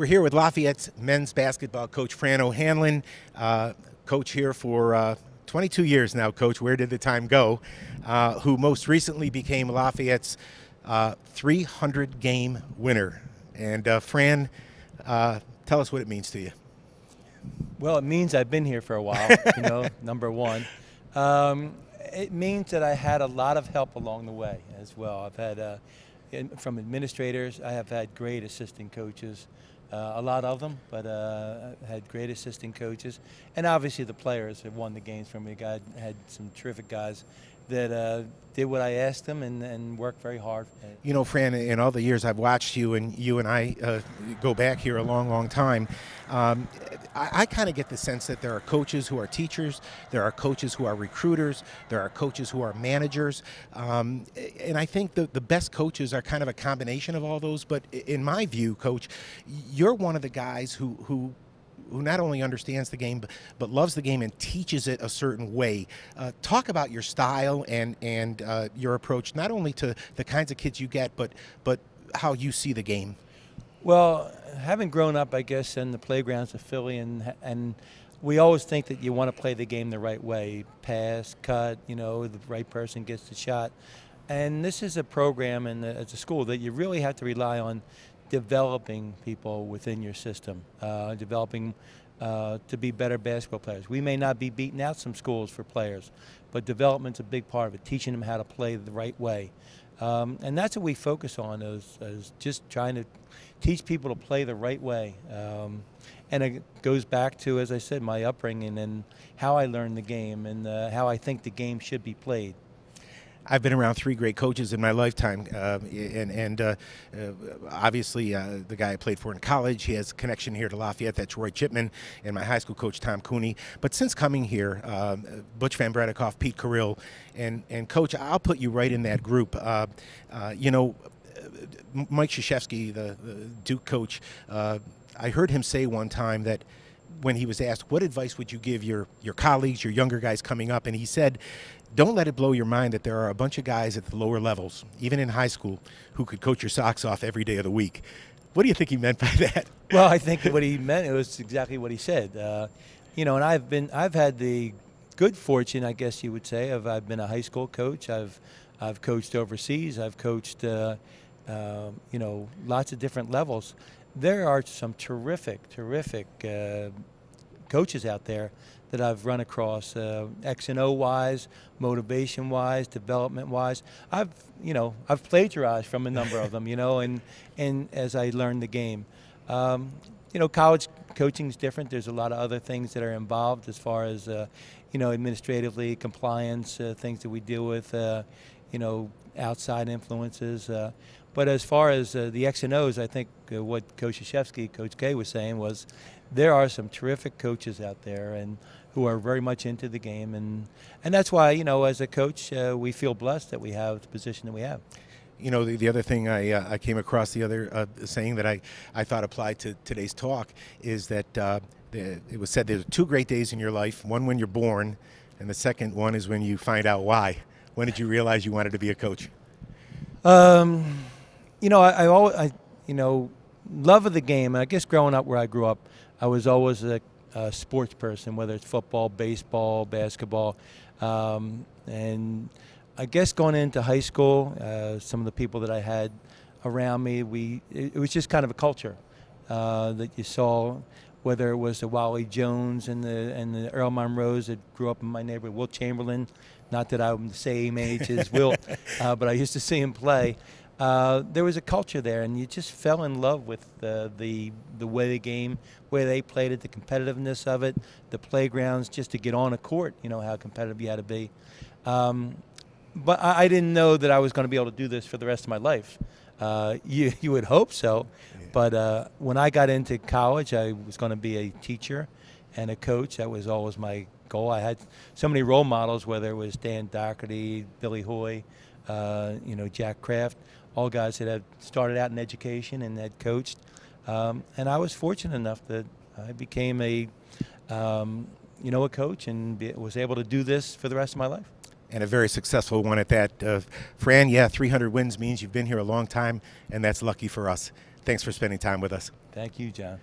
We're here with Lafayette's men's basketball coach, Fran O'Hanlon. Uh, coach here for uh, 22 years now, coach. Where did the time go? Uh, who most recently became Lafayette's uh, 300 game winner. And uh, Fran, uh, tell us what it means to you. Well, it means I've been here for a while, you know, number one. Um, it means that I had a lot of help along the way as well. I've had, uh, in, from administrators, I have had great assistant coaches, uh, a lot of them, but uh, had great assistant coaches. And obviously the players have won the games for me. I had some terrific guys that uh, did what I asked them and, and worked very hard. You know, Fran, in all the years I've watched you, and you and I uh, go back here a long, long time, um, I, I kind of get the sense that there are coaches who are teachers, there are coaches who are recruiters, there are coaches who are managers, um, and I think the, the best coaches are kind of a combination of all those. But in my view, Coach, you're one of the guys who who who not only understands the game but, but loves the game and teaches it a certain way. Uh, talk about your style and and uh, your approach, not only to the kinds of kids you get, but but how you see the game. Well, having grown up, I guess, in the playgrounds of Philly, and and we always think that you want to play the game the right way, pass, cut, you know, the right person gets the shot. And this is a program and it's a school that you really have to rely on developing people within your system, uh, developing uh, to be better basketball players. We may not be beating out some schools for players, but development's a big part of it, teaching them how to play the right way. Um, and that's what we focus on is, is, just trying to teach people to play the right way. Um, and it goes back to, as I said, my upbringing and how I learned the game and uh, how I think the game should be played. I've been around three great coaches in my lifetime, uh, and, and uh, uh, obviously uh, the guy I played for in college, he has a connection here to Lafayette. That's Roy Chipman, and my high school coach Tom Cooney. But since coming here, um, Butch Van Breda Kolff, Pete Carril, and and coach, I'll put you right in that group. Uh, uh, you know, Mike Krzyzewski, the, the Duke coach, I heard him say one time that when he was asked, what advice would you give your, your colleagues, your younger guys coming up? And he said, don't let it blow your mind that there are a bunch of guys at the lower levels, even in high school, who could coach your socks off every day of the week. What do you think he meant by that? Well, I think what he meant it was exactly what he said. Uh, you know, and I've been I've had the good fortune, I guess you would say, of I've been a high school coach. I've I've coached overseas. I've coached, uh, uh, you know, lots of different levels. There are some terrific, terrific uh, coaches out there that I've run across, uh, X and O wise, motivation wise, development wise. I've you know I've plagiarized from a number of them, you know, and and as I learned the game, um, you know, college coaching is different. There's a lot of other things that are involved as far as uh, you know administratively compliance, uh, things that we deal with, uh, you know, outside influences. Uh, but as far as uh, the X and O's, I think what Coach Coach K was saying was there are some terrific coaches out there and who are very much into the game and and that's why you know as a coach uh, we feel blessed that we have the position that we have you know the, the other thing I, uh, I came across the other uh, saying that I, I thought applied to today's talk is that uh, the, it was said there's two great days in your life one when you're born and the second one is when you find out why when did you realize you wanted to be a coach um, you know I, I always I, you know love of the game I guess growing up where I grew up I was always a, a sports person, whether it's football, baseball, basketball. Um, and I guess going into high school, uh, some of the people that I had around me, we it, it was just kind of a culture uh, that you saw. Whether it was the Wally Jones and the and the Earl Monroes that grew up in my neighborhood, Wilt Chamberlain, not that I'm the same age as Wilt, uh, but I used to see him play. Uh, there was a culture there, and you just fell in love with the, the the way the game, where they played it, the competitiveness of it, the playgrounds, just to get on a court. You know how competitive you had to be. Um, but I, I, didn't know that I was going to be able to do this for the rest of my life. Uh, you you would hope so, yeah. but uh, when I got into college, I was going to be a teacher and a coach. That was always my goal. I had so many role models, whether it was Dan Doherty, Billy Hoy, uh, you know Jack Kraft all guys that had started out in education and had coached. Um, and I was fortunate enough that I became a, um, you know, a coach and be, was able to do this for the rest of my life. and a very successful one at that. Uh, Fran, yeah, 300 wins means you've been here a long time, and that's lucky for us. Thanks for spending time with us. Thank you, John.